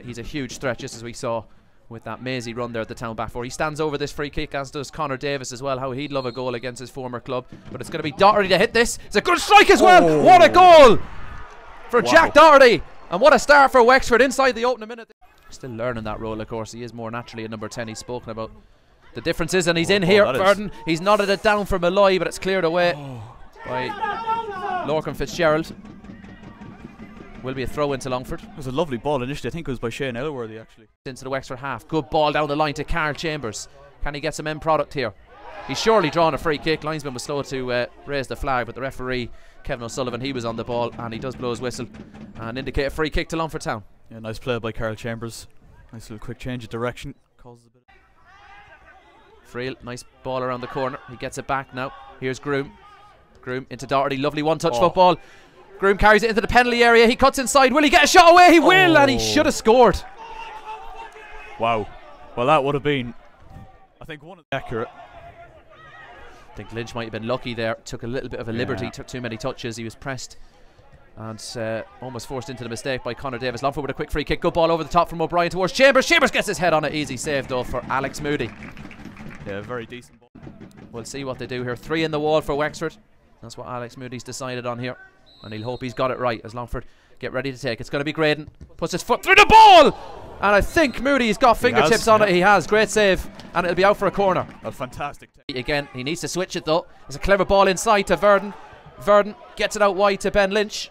play. He's a huge threat, just as we saw with that mazy run there at the town back four. He stands over this free kick, as does Connor Davis as well. How he'd love a goal against his former club. But it's going to be Doherty to hit this. It's a good strike as well. Oh. What a goal for Wow. Jack Doherty. And what a start for Wexford inside the opening minute. Still learning that role, of course. He is more naturally a number 10 he's spoken about. The difference is, and he's Oh, in oh, here, that is- Burden. He's nodded it down for Malloy, but it's cleared away Oh. by Lorcan Fitzgerald. Will be a throw into Longford. It was a lovely ball initially. I think it was by Shane Elworthy actually. into the Wexford half. Good ball down the line to Carl Chambers. Can he get some end product here? He's surely drawn a free kick. Linesman was slow to uh, raise the flag, but the referee, Kevin O'Sullivan, he was on the ball and he does blow his whistle and indicate a free kick to Longford Town. Yeah, nice play by Carl Chambers. Nice little quick change of direction. Causes a bit. Friel, nice ball around the corner. He gets it back now. Here's Groom. Groom into Doherty. Lovely one touch Oh. football. Groom carries it into the penalty area. He cuts inside. Will he get a shot away? He will, and he Oh. should have scored. Wow. Well, that would have been, I think, one of accurate. I think Lynch might have been lucky there. Took a little bit of a liberty, Yeah. took too many touches. He was pressed and uh, almost forced into the mistake by Connor Davis. Longford with a quick free kick. Good ball over the top from O'Brien towards Chambers. Chambers gets his head on it. Easy save though for Alex Moody. Yeah, very decent ball. We'll see what they do here. Three in the wall for Wexford. That's what Alex Moody's decided on here. And he'll hope he's got it right as Longford get ready to take. It's going to be Graydon. Puts his foot through the ball! And I think Moody's got fingertips has, on yeah. it. He has. Great save. And it'll be out for a corner. A fantastic. Again, he needs to switch it though. It's a clever ball inside to Verdon. Verdon gets it out wide to Ben Lynch.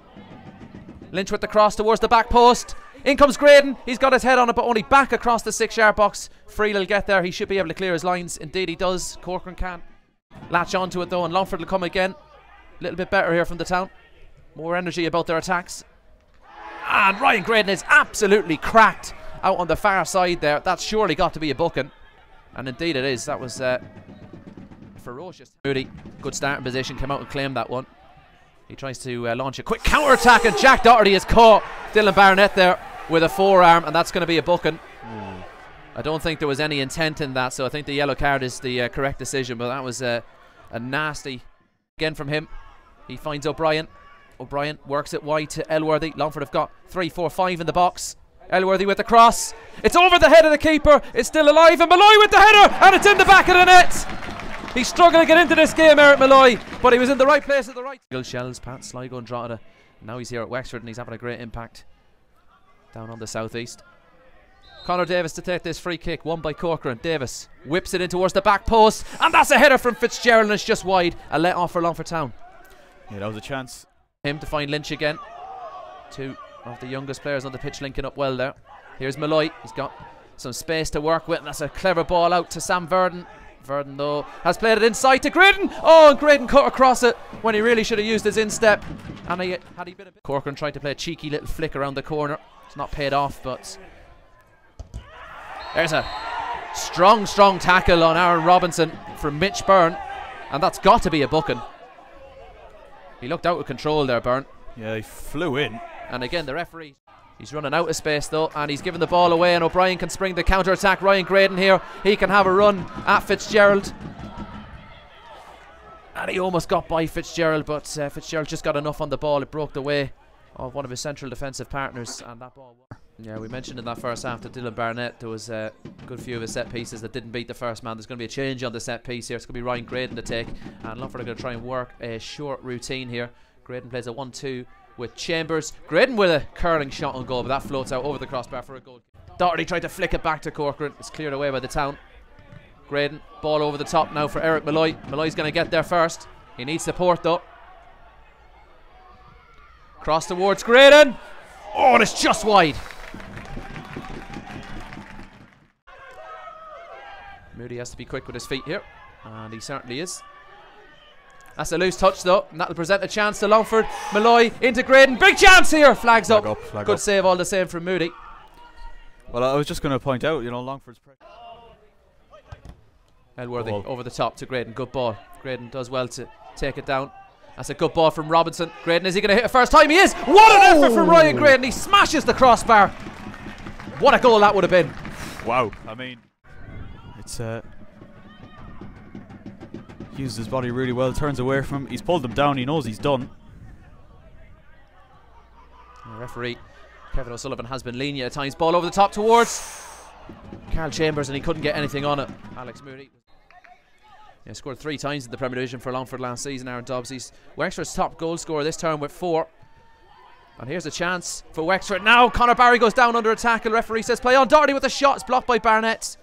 Lynch with the cross towards the back post. In comes Graydon. He's got his head on it, but only back across the six yard box. Friel will get there. He should be able to clear his lines. Indeed, he does. Corcoran can't Latch onto it though, and Longford will come again. A little bit better here from the town. More energy about their attacks. And Ryan Graydon is absolutely cracked out on the far side there. That's surely got to be a booking. And indeed it is. That was uh, ferocious. Moody, good starting position, came out and claimed that one. He tries to uh, launch a quick counter attack, and Jack Doherty has caught Dylan Barnett there with a forearm, and that's going to be a booking. I don't think there was any intent in that, so I think the yellow card is the uh, correct decision. But that was uh, a nasty again from him. He finds O'Brien. O'Brien works it wide to Elworthy. Longford have got three, four, five in the box. Elworthy with the cross. It's over the head of the keeper. It's still alive, and Malloy with the header, and it's in the back of the net. He's struggling to get into this game, Eric Malloy, but he was in the right place at the right. Shels, Pat Sligo and Drogheda. Now he's here at Wexford, and he's having a great impact down on the southeast. Connor Davis to take this free kick, won by Corcoran. Davis whips it in towards the back post, and that's a header from Fitzgerald, and it's just wide. A let off for Longford Town. Yeah, that was a chance. Him to find Lynch again. Two of the youngest players on the pitch linking up well there. Here's Malloy. He's got some space to work with, and that's a clever ball out to Sam Verdon. Verdon, though, has played it inside to Graydon. Oh, and Graydon cut across it when he really should have used his instep. And he, had he been a bit. Corcoran tried to play a cheeky little flick around the corner. It's not paid off, but there's a strong, strong tackle on Aaron Robinson from Mitch Byrne, and that's got to be a booking. He looked out of control there, Byrne. Yeah, he flew in. And again, the referee. He's running out of space though, and he's given the ball away. And O'Brien can spring the counter attack. Ryan Graydon here. He can have a run at Fitzgerald. And he almost got by Fitzgerald, but uh, Fitzgerald just got enough on the ball. It broke the way of one of his central defensive partners, and that ball. Yeah, we mentioned in that first half that Dylan Barnett, there was a good few of his set pieces that didn't beat the first man. There's going to be a change on the set piece here. It's going to be Ryan Graydon to take, and Longford are going to try and work a short routine here. Graydon plays a 1 2 with Chambers. Graydon with a curling shot on goal, but that floats out over the crossbar for a goal. Doherty tried to flick it back to Corcoran. It's cleared away by the town. Graydon, ball over the top now for Eric Malloy. Malloy's going to get there first. He needs support though. Cross towards Graydon. Oh, and it's just wide. Moody has to be quick with his feet here, and he certainly is. That's a loose touch though, and that'll present a chance to Longford. Malloy into Graydon. Big chance here. Flags Flag up. up, flag Good up. save all the same from Moody. Well, I was just going to point out, you know, Longford's. Elworthy over the top to Graydon. Good ball. Graydon does well to take it down. That's a good ball from Robinson. Graydon, is he going to hit it first time? He is. What an effort from Ryan Graydon. He smashes the crossbar. What a goal that would have been. wow. I mean, uh, uses his body really well. Turns away from him. He's pulled him down. He knows he's done. The referee Kevin O'Sullivan has been lenient at times. Ball over the top towards Carl Chambers, and he couldn't get anything on it. Alex Moody. Yeah, scored three times in the Premier Division for Longford last season. Aaron Dobbs. He's Wexford's top goal scorer this term with four. And here's a chance for Wexford. Now Connor Barry goes down under a tackle. Referee says play on. Doherty with the shot. It's blocked by Barnett.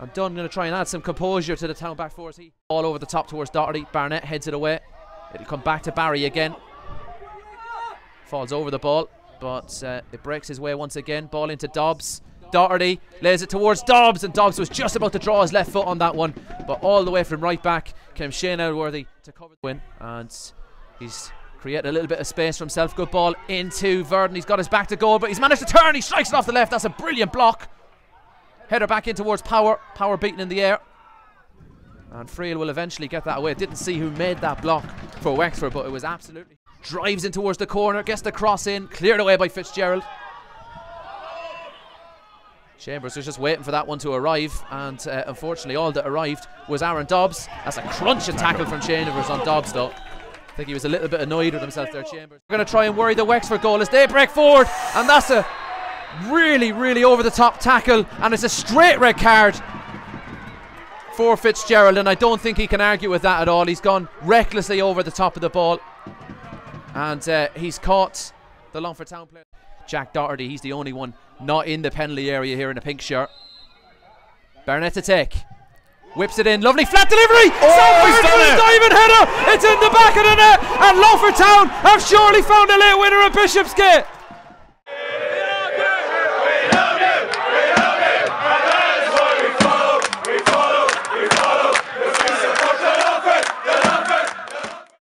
And Dunn going to try and add some composure to the town back force. He all over the top towards Doherty. Barnett heads it away. It'll come back to Barry again. Falls over the ball, but uh, it breaks his way once again. Ball into Dobbs. Doherty lays it towards Dobbs, and Dobbs was just about to draw his left foot on that one, but all the way from right back came Shane Elworthy to cover the win, and he's created a little bit of space for himself. Good ball into Verdon. He's got his back to goal, but he's managed to turn. He strikes it off the left. That's a brilliant block. Header back in towards Power. Power beaten in the air. And Friel will eventually get that away. Didn't see who made that block for Wexford, but it was absolutely. Drives in towards the corner, gets the cross in, cleared away by Fitzgerald. Chambers was just waiting for that one to arrive, and uh, unfortunately, all that arrived was Aaron Dobbs. That's a crunching tackle from Chambers on Dobbs, though. I think he was a little bit annoyed with himself there, Chambers. We're going to try and worry the Wexford goal as they break forward, and that's a really, really over the top tackle, and it's a straight red card for Fitzgerald, and I don't think he can argue with that at all. He's gone recklessly over the top of the ball, and uh, he's caught the Longford Town player. Jack Doherty, he's the only one not in the penalty area here in a pink shirt. Barnett to take. Whips it in, lovely flat delivery. Oh, it. diving header. It's in the back of the net, and Longford Town have surely found a late winner at Bishopsgate.